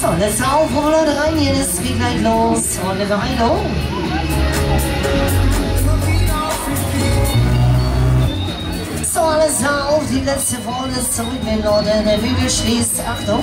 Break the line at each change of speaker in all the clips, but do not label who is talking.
So, let's auf, Roller rein, hier ist wie gleich los. Und eine Weile. So, alles auf, die letzte Wolle ist zurück, wenn Leute, der Bibel schließt. Achtung.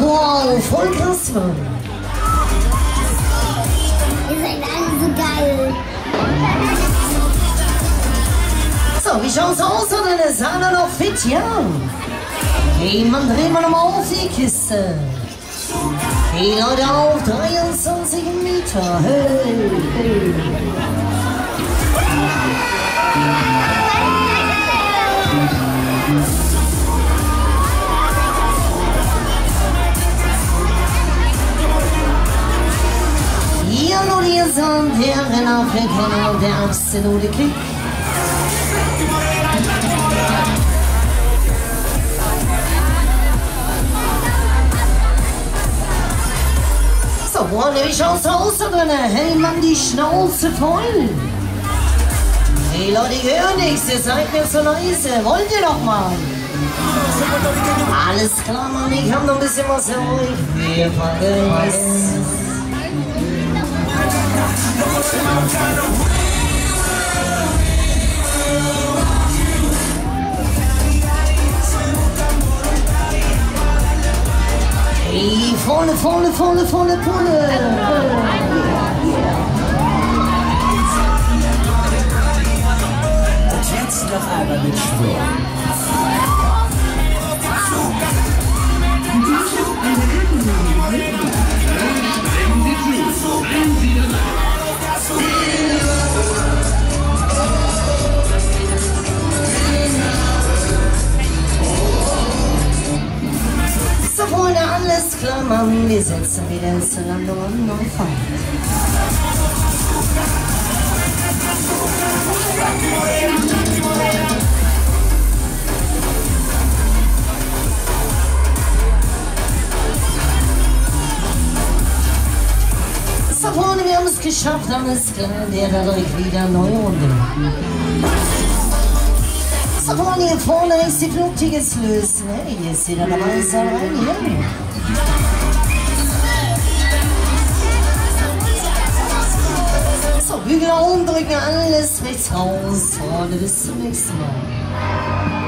Wow, voll krass, Mann.
Ihr seid alle so geil.
So, wie schaut's aus? Hat eine Sahne noch fit, ja? Hey Mann, drehen wir nochmal auf die Kiste. Leute, auf 23 Meter. Hey, hey. Nun ihr seid der Renner für Kenner der absolute Kick. So, Freunde, wie schaut's aus da drinnen? Hey Mann, die Schnauze voll. Hey Leute, ich höre nichts, ihr seid mir zu leise. Wollt ihr doch mal? Alles klar, Mann, ich hab noch ein bisschen was für euch. Wir packen was. Vorne, vorne, vorne, vorne.
Und jetzt noch einmal mit Schwung.
Alles klar, Mann. Wir setzen wieder ins Landung und neu fahren. Freunde, wir haben es geschafft. Alles klar, der dadurch wieder neue Runde. So, Hier vorne ist die Flugtickets lösen. Hey, hier ist jeder dabei, ist rein hier. So, Bügel nach oben drücken, alles rechts raus. Freunde, bis zum nächsten Mal.